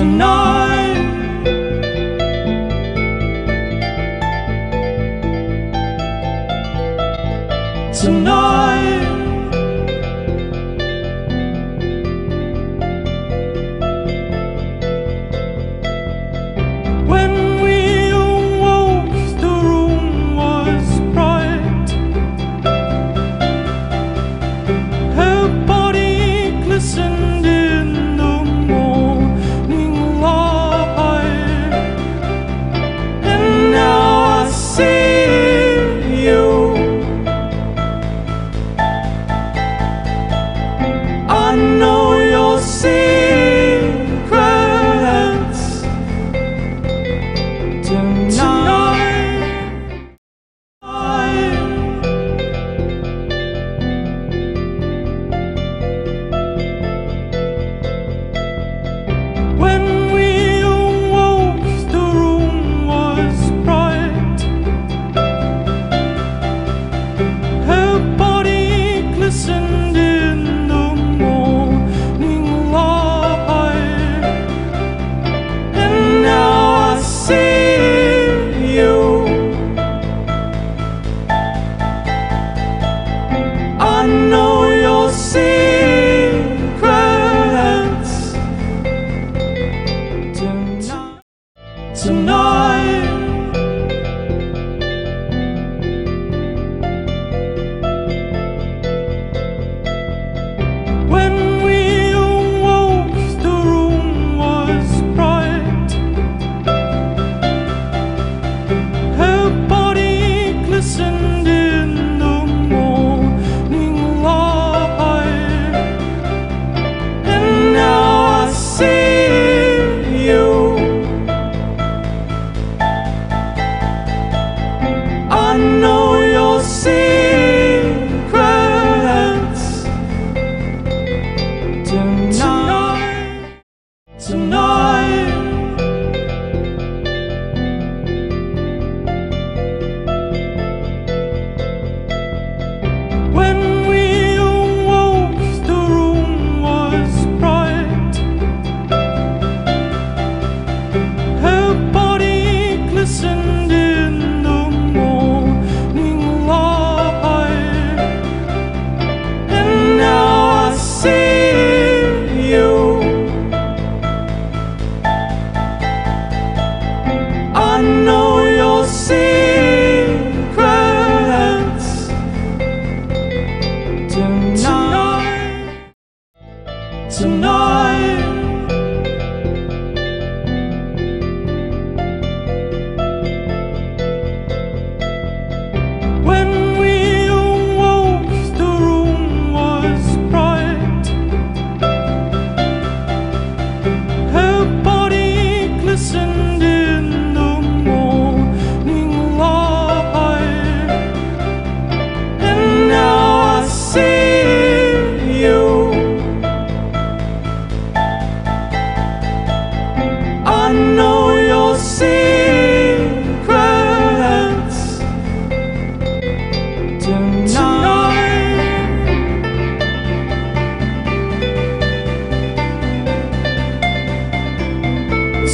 tonight. Tonight.